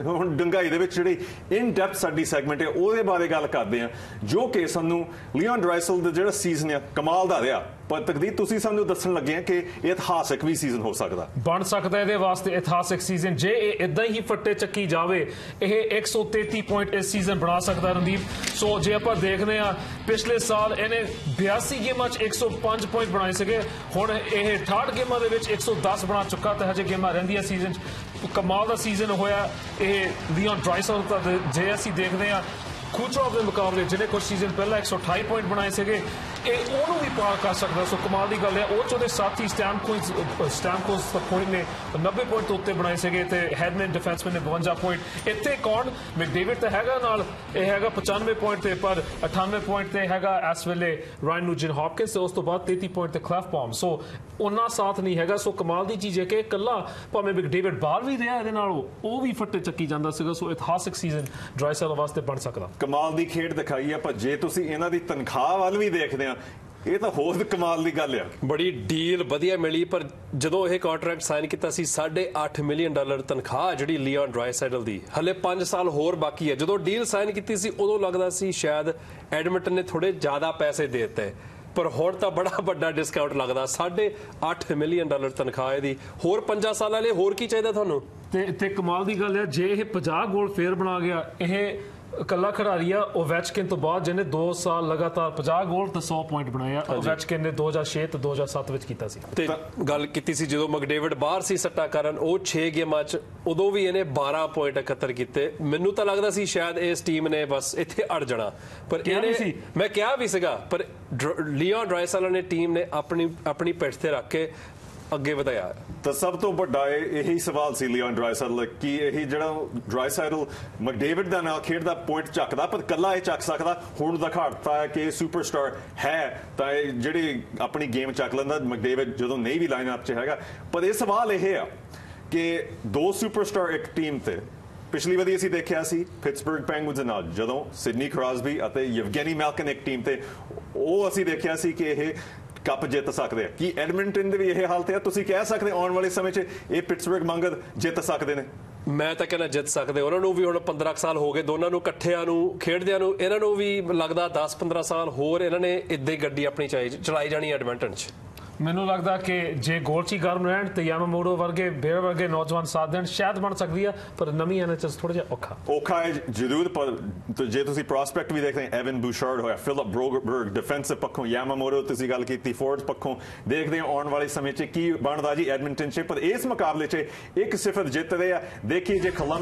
ਹੁਣ ਡੰਗਾਈ ਦੇ ਵਿੱਚ ਜਿਹੜੀ ਇਨ ਡੈਪਥ ਸਾਡੀ ਸੈਗਮੈਂਟ ਹੈ, ਉਹਦੇ ਬਾਰੇ ਗੱਲ ਕਰਦੇ ਆ ਜੋ ਕਿ ਸਾਨੂੰ ਲਿਓਨ ਡਰਾਈਸਲ ਦਾ ਜਿਹੜਾ ਸੀਜ਼ਨ ਆ ਕਮਾਲ ਦਾ ਰਿਹਾ। ਪਰ ਤਕਦੀਰ ਤੁਸੀਂ ਸਾਨੂੰ ਦੱਸਣ ਲੱਗੇ ਆ ਕਿ ਇਹ ਇਤਿਹਾਸਕ ਵੀ ਸੀਜ਼ਨ ਹੋ ਸਕਦਾ। ਬਣ ਸਕਦਾ ਇਹਦੇ ਵਾਸਤੇ ਇਤਿਹਾਸਿਕ ਸੀਜ਼ਨ ਜੇ ਇਹ ਇਦਾਂ ਹੀ ਫੱਟੇ ਚੱਕੀ ਜਾਵੇ, ਇਹ 133 ਪੁਆਇੰਟ ਇਸ ਸੀਜ਼ਨ ਬਣਾ ਸਕਦਾ ਰਣਦੀਪ। ਸੋ ਜੇ ਆਪਾਂ ਦੇਖਦੇ ਆ ਪਿਛਲੇ ਸਾਲ ਇਹਨੇ 82 ਗੇਮਾਂ 'ਚ 105 ਪੁਆਇੰਟ ਬਣਾਏ ਸੀਗੇ। ਹੁਣ ਇਹ 68 ਗੇਮਾਂ ਦੇ ਵਿੱਚ 110 ਬਣਾ ਚੁੱਕਾ ਤੇ ਹਜੇ ਗੇਮਾਂ ਰਹਿੰਦੀਆਂ ਸੀਜ਼ਨ 'ਚ। ਕਮਾਲ ਦਾ ਸੀਜ਼ਨ ਹੋਇਆ। ਇਹ ਲੀਓਨ ਡਰਾਈਸਲ ਦਾ ਜੇ ਅਸੀਂ ਦੇਖਦੇ ਆ ਖੂਚਰੋਵ ਦੇ ਮੁਕਾਬਲੇ ਜਿਹਨੇ ਕੁਝ ਸੀਜ਼ਨ ਪਹਿਲਾਂ 128 ਪੁਆਇੰਟ ਬਣਾਏ ਸੀਗੇ, ਇਹ ਉਹਨੂੰ ਵੀ ਪਾਰ ਕਰ ਸਕਦਾ। ਸੋ ਕਮਾਲ ਦੀ ਗੱਲ ਹੈ, ਉਹ ਚ ਉਹਦੇ ਸਾਥੀ ਸਟੈਮਕੋਇਸ ਸਟੈਮਕੋਸ ਪੁਆਇੰਟ ਨੇ 90 ਪੁਆਇੰਟ ਤੋਂ ਉੱਤੇ ਬਣਾਏ ਸੀਗੇ ਤੇ ਹੈਡਮੈਨ ਡਿਫੈਂਸਮੈਨ ਨੇ 52 ਪੁਆਇੰਟ ਇੱਥੇ ਕੌਣ? ਮੈਕਡੇਵਿਡ ਤਾਂ ਹੈਗਾ ਨਾਲ, ਇਹ ਹੈਗਾ 95 ਪੁਆਇੰਟ ਤੇ, ਪਰ 98 ਪੁਆਇੰਟ ਤੇ ਹੈਗਾ ਇਸ ਵੇਲੇ ਰਾਇਨ ਨੂਜਨ ਹੌਪਕਿੰਸ ਤੇ ਉਸ ਤੋਂ ਬਾਅਦ 33 ਪੁਆਇੰਟ ਤੇ ਕਲੈਫ ਪੌਮ ਸੋ ਉਹਨਾਂ ਸਾਥ ਨਹੀਂ ਹੈਗਾ। ਸੋ ਕਮਾਲ ਦੀ ਚੀਜ਼ ਹੈ ਕਿ ਇਕੱਲਾ ਭਾਵੇਂ ਮੈਕਡੇਵਿਡ ਬਾਹਰ ਵੀ ਰਿਹਾ, ਇਹਦੇ ਨਾਲ ਉਹ ਵੀ ਫੱਟੇ ਚੱਕੀ ਜਾਂਦਾ ਸੀਗਾ। ਸੋ ਇਤਿਹਾਸਕ ਸੀਜ਼ਨ ਡਰਾਈਸਲ ਵਾਸਤੇ ਬਣ ਸਕਦਾ। ਕਮਾਲ ਦੀ ਖੇਡ ਦਿਖਾਈ ਆ ਪਰ ਜੇ ਤੁਸੀਂ ਇਹਨਾਂ ਦੀ ਤਨਖਾਹ ਵੱਲ ਵੀ ਦੇਖਦੇ ਆ ਇਹ ਤਾਂ ਹੋਰ ਕਮਾਲ ਦੀ ਗੱਲ ਆ। ਬੜੀ ਡੀਲ ਵਧੀਆ ਮਿਲੀ ਪਰ ਜਦੋਂ ਇਹ ਕੰਟਰੈਕਟ ਸਾਈਨ ਕੀਤਾ ਸੀ 8.5 ਮਿਲੀਅਨ ਡਾਲਰ ਤਨਖਾਹ ਜਿਹੜੀ ਲੀਓਨ ਡਰਾਈਸੈਡਲ ਦੀ। ਹਲੇ 5 ਸਾਲ ਹੋਰ ਬਾਕੀ ਹੈ ਜਦੋਂ ਡੀਲ ਸਾਈਨ ਕੀਤੀ ਸੀ ਉਦੋਂ ਲੱਗਦਾ ਸੀ ਸ਼ਾਇਦ ਐਡਮਿੰਟਨ ਨੇ ਥੋੜੇ ਜ਼ਿਆਦਾ ਪੈਸੇ ਦੇ ਦਿੱਤੇ। ਪਰ ਹੁਣ ਤਾਂ ਬੜਾ ਵੱਡਾ ਡਿਸਕਾਊਂਟ ਲੱਗਦਾ 8.5 ਮਿਲੀਅਨ ਡਾਲਰ ਤਨਖਾਹ ਇਹਦੀ। ਹੋਰ 5 ਸਾਲਾਂ ਲਈ ਹੋਰ ਕੀ ਚਾਹੀਦਾ ਤੁਹਾਨੂੰ? ਤੇ ਤੇ ਕਮਾਲ ਦੀ ਗੱਲ ਹੈ ਜੇ ਇਹ 50 ਗੋਲ ਫੇਰ ਬਣਾ ਗਿਆ ਇਹ ਇਕੱਲਾ ਖਿਡਾਰੀ ਆ ਓਵੈਚਕਿਨ ਤੋਂ ਬਾਅਦ ਜਿਹਨੇ 2 ਸਾਲ ਲਗਾਤਾਰ 50 ਗੋਲ ਤੇ 100 ਪੁਆਇੰਟ ਬਣਾਇਆ ਓਵੈਚਕਿਨ ਨੇ 2006 ਤੇ 2007 ਵਿੱਚ ਕੀਤਾ ਸੀ। ਤੇ ਗੱਲ ਕੀਤੀ ਸੀ ਜਦੋਂ ਮਕਡੇਵਿਡ ਬਾਹਰ ਸੀ ਸੱਟਾ ਕਰਨ ਉਹ 6 ਗੇਮਾਂ 'ਚ ਉਦੋਂ ਵੀ ਇਹਨੇ 12 ਪੁਆਇੰਟ ਇਕੱਤਰ ਕੀਤੇ। ਮੈਨੂੰ ਤਾਂ ਲੱਗਦਾ ਸੀ ਸ਼ਾਇਦ ਇਸ ਟੀਮ ਨੇ ਬਸ ਇੱਥੇ ਅੜ ਜਾਣਾ। ਪਰ ਇਹਨੇ। ਮੈਂ ਕਿਹਾ ਵੀ ਸੀਗਾ ਪਰ ਲੀਓਨ ਡਰਾਈਸਲ ਨੇ ਟੀਮ ਨੇ ਆਪਣੀ ਆਪਣੀ ਪਿੱਠ ਤੇ ਰੱਖ ਕੇ ਅੱਗੇ ਵਧਾਇਆ। ਤਾਂ ਸਭ ਤੋਂ ਵੱਡਾ ਇਹੀ ਸਵਾਲ ਸੀ ਲਿਓਨ ਡਰਾਈਸੈਡਲ ਕਿ ਇਹ ਜਿਹੜਾ ਡਰਾਈਸੈਡਲ ਮੈਕਡੇਵਿਡ ਦਾ ਨਾਲ ਖੇਡਦਾ ਪੁਆਇੰਟ ਚੱਕਦਾ, ਪਰ ਕੱਲਾ ਇਹ ਚੱਕ ਸਕਦਾ, ਹੁਣ ਦਿਖਾੜਤਾ ਹੈ ਕਿ ਸੁਪਰਸਟਾਰ ਹੈ, ਤਾਂ ਇਹ ਜਿਹੜੀ ਆਪਣੀ ਗੇਮ ਚੱਕ ਲੈਂਦਾ, ਮਕਡੇਵਿਡ ਜਦੋਂ ਨਹੀਂ ਵੀ ਲਾਈਨ ਅਪ 'ਚ ਹੈਗਾ। ਪਰ ਇਹ ਸਵਾਲ ਇਹ ਆ ਕਿ ਦੋ ਸੁਪਰਸਟਾਰ ਇੱਕ ਟੀਮ ਤੇ, ਪਿਛਲੀ ਵਾਰੀ ਅਸੀਂ ਦੇਖਿਆ ਸੀ ਪਿਟਸਬਰਗ ਪੈਂਗੁਇਨਸ ਦੇ ਨਾਲ, ਜਦੋਂ ਸਿਡਨੀ ਕ੍ਰਾਸਬੀ ਅਤੇ ਯਵਗੇਨੀ ਮੈਲਕਨ ਇੱਕ ਟੀਮ ਤੇ, ਉਹ ਅਸੀਂ ਦੇਖਿਆ ਸੀ ਕਿ ਇਹ ਕੱਪ ਜਿੱਤ ਸਕਦੇ ਆ। ਕੀ ਐਡਮਿੰਟਨ ਦੇ ਵੀ ਇਹ ਹਾਲਤ ਹੈ ਤੁਸੀਂ ਕਹਿ ਸਕਦੇ ਆਉਣ ਵਾਲੇ ਸਮੇਂ 'ਚ ਇਹ ਪਿਟਸਬਰਗ ਮੰਗਦ ਜਿੱਤ ਸਕਦੇ ਨੇ। ਮੈਂ ਤਾਂ ਕਹਿੰਦਾ ਜਿੱਤ ਸਕਦੇ। ਉਹਨਾਂ ਨੂੰ ਵੀ ਹੁਣ 15 ਕੁ ਸਾਲ ਹੋ ਗਏ। ਦੋਨਾਂ ਨੂੰ ਇਕੱਠਿਆਂ ਨੂੰ, ਖੇਡਦਿਆਂ ਨੂੰ, ਇਹਨਾਂ ਨੂੰ ਵੀ ਲੱਗਦਾ 10-15 ਸਾਲ ਹੋਰ ਇਹਨਾਂ ਨੇ ਇੱਦਾਂ ਹੀ ਗੱਡੀ ਆਪਣੀ ਚਾਈ- ਚਲਾਈ ਜਾਣੀ ਐਡਮਿੰਟਨ 'ਚ। ਮੈਨੂੰ ਲੱਗਦਾ ਕਿ ਜੇ ਗੋਲਚੀ ਗਰਮ ਰਹਿਣ ਤੇ ਯਾਮਾਮੋਟੋ ਵਰਗੇ ਬੇਰ ਵਰਗੇ ਨੌਜਵਾਨ ਸਾਥ ਦੇਣ ਸ਼ਾਇਦ ਬਣ ਸਕਦੀ ਆ, ਪਰ ਨਵੀਂ ਐਨਐਚਐਸ ਥੋੜਾ ਜਿਹਾ ਔਖਾ। ਔਖਾ ਹੈ ਜ਼ਰੂਰ, ਪਰ ਜੇ ਤੁਸੀਂ ਪ੍ਰੋਸਪੈਕਟ ਵੀ ਦੇਖਦੇ ਐਵਨ ਬੂਸ਼ਾਰਡ ਹੋਇਆ ਫਿਲਿਪ ਬਰੋਗਬਰਗ ਡਿਫੈਂਸਿਵ ਪੱਖੋਂ ਯਾਮਾਮੋਟੋ ਤੁਸੀਂ ਗੱਲ ਕੀਤੀ ਫੋਰਡਸ ਪੱਖੋਂ ਦੇਖਦੇ ਹਾਂ ਆਉਣ ਵਾਲੇ ਸਮੇਂ 'ਚ ਕੀ ਬਣਦਾ ਜੀ ਐਡਮਿੰਟਨ 'ਚ, ਪਰ ਇਸ ਮੁਕਾਬਲੇ 'ਚ 1-0 ਜਿੱਤ ਰਹੇ ਆ। ਦੇਖੀ ਜੇ ਕੋਲੰਬੀਆ